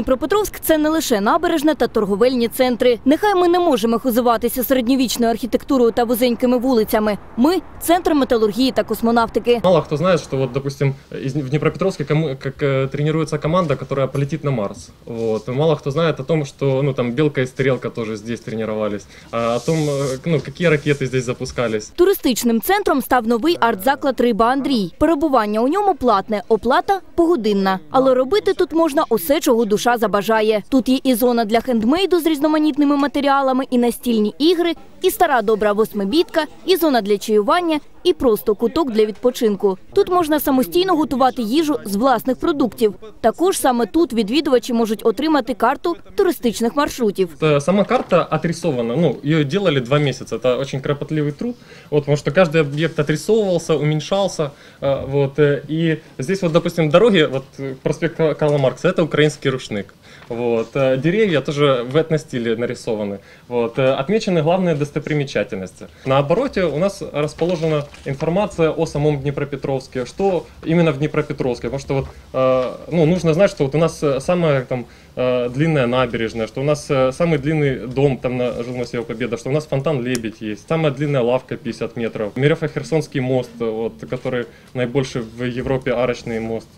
Дніпропетровськ це не лише набережна та торговельні центри. Нехай ми не можемо хизуватися середньовічною архітектурою та вузенькими вулицями. Ми центр металургії та космонавтики. Мало кто знает, что вот, допустим, из- в Днепропетровске кому- как э, тренируется команда, которая полетит на Марс. Вот. И мало кто знает о том, что ну, там Белка и Стрелка тоже здесь тренировались. А о том, э, ну, какие ракеты здесь запускались. Туристичним центром став новий арт-заклад Риба Андрій. Перебування у ньому платне, оплата погодинна. Але робити тут можна усе, чого душа забажає. Тут є і зона для хендмейду з різноманітними матеріалами, і настільні ігри, і стара добра восьмибітка, і зона для чаювання, і просто куток для відпочинку. Тут можна самостійно готувати їжу з власних продуктів. Також саме тут відвідувачі можуть отримати карту туристичних маршрутів. Э, Сама карта отрисована, ну, ее делали два месяца, это очень кропотливый труд, вот, потому что каждый объект отрисовывался, уменьшался, э, вот, э, и здесь вот, допустим, дороги, вот, э, проспект Ка- Карла Маркса, это украинский рушник, Вот, э, деревья тоже в этностиле нарисованы, вот, э, отмечены главные достопримечательности. На обороте у нас расположена информация о самом Днепропетровске, что именно в Днепропетровске, потому что вот, э, ну, нужно знать, что вот у нас самая там длинная набережная, что у нас самый длинный дом там на Жилмасева Победа, что у нас фонтан Лебедь есть, самая длинная лавка 50 метров, Мерефа-Херсонский мост, вот, который наибольший в Европе арочный мост,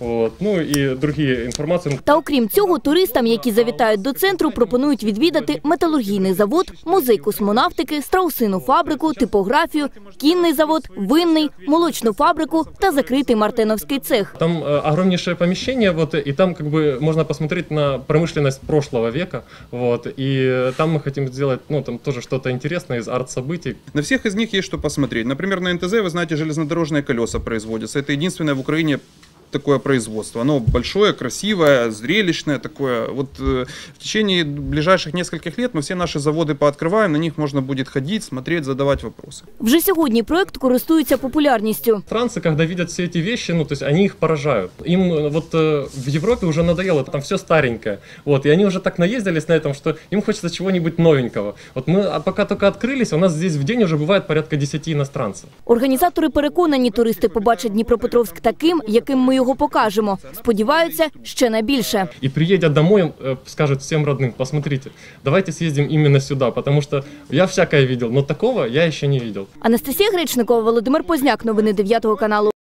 вот, ну и другие информации. Та окрім цього, туристам, які завітають до центру, пропонують відвідати металургійний завод, музей космонавтики, страусину фабрику, типографію, кінний завод, винний, молочну фабрику та закритий мартеновський цех. Там э, огромнейшее помещение, вот, и там как бы можно посмотреть на промышленность прошлого века, вот, и э, там мы хотим сделать, ну, там тоже что-то интересное из арт-событий, На всех из них есть что посмотреть. Например, на НТЗ, вы знаете, железнодорожные колеса производятся. Это единственное в Украине такое производство. Оно большое, красивое, зрелищное такое. Вот э, в течение ближайших нескольких лет мы все наши заводы пооткрываем, на них можно будет ходить, смотреть, задавать вопросы. Вже сьогодні проект користується популярністю. Трансы, когда видят все эти вещи, ну, то есть они их поражают. Им э, вот э, в Европе уже надоело, там все старенькое. Вот, и они уже так наездились на этом, что им хочется чего-нибудь новенького. Вот мы а пока только открылись, у нас здесь в день уже бывает порядка 10 иностранцев. Організатори переконані, туристи побачать Дніпропетровськ таким, яким ми його покажемо. Сподіваються, ще на більше. И приедя домой, э, скажет всем родным, посмотрите, давайте съездим именно сюда, потому что я всякое видел, но такого я еще не видел. Анастасія Гречникова, Володимир Позняк. Новини 9 каналу.